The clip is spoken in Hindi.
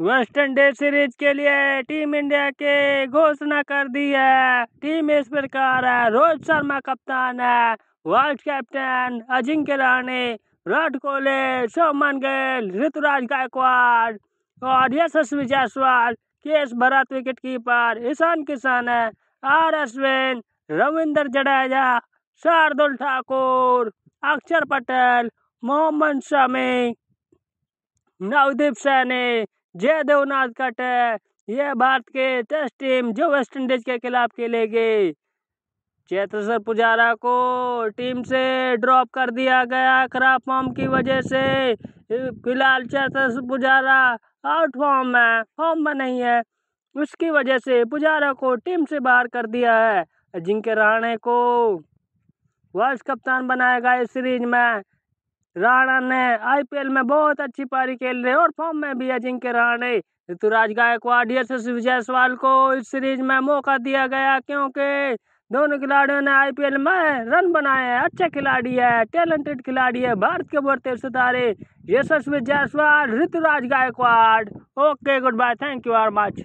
वेस्ट इंडीज सीरीज़ के लिए टीम इंडिया के घोषणा कर दी है। टीम इस प्रकार है। रोहित शर्मा कप्तान है। वाइस कैप्टन, अजिंक्य राणे, विराट कोहली, शुभमन गिल, ऋतुराज गायकवाड़ और Yashasvi Jaiswal K S Bharat wicket keeper Ishan Kishan है। आर अश्विन रविंद्र जडेजा, शार्दुल ठाकुर, अक्षर पटेल, मोहम्मद शमी, नवदीप सैनी जय देवनाथ कट। है यह भारत के टेस्ट टीम जो वेस्ट इंडीज के खिलाफ खेलेगी। चेतेश्वर पुजारा को टीम से ड्रॉप कर दिया गया। खराब फॉर्म की वजह से फ़िलहाल चेतेश्वर पुजारा आउट फॉर्म है फॉर्म में नहीं है। उसकी वजह से पुजारा को टीम से बाहर कर दिया है। अजिंक्य राणे को वाइस कप्तान बनाया गया इस सीरीज़ में। राणा ने आईपीएल में बहुत अच्छी पारी खेल रहे और फॉर्म में भी अजिंक्य राणे। ऋतुराज गायकवाड़, यशस्वी जायसवाल को इस सीरीज़ में मौका दिया गया क्योंकि दोनों खिलाड़ियों ने आईपीएल में रन बनाए हैं। अच्छे खिलाड़ी है, टैलेंटेड खिलाड़ी है, भारत के बढ़ते सितारे। Yashasvi Jaiswal, Ruturaj Gaikwad. Okay, good bye, thank you very much.